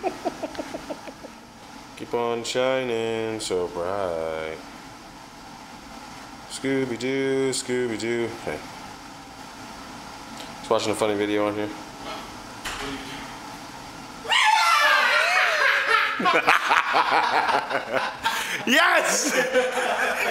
Keep on shining so bright. Scooby Doo, Scooby Doo. Hey. Just watching a funny video on here. yes!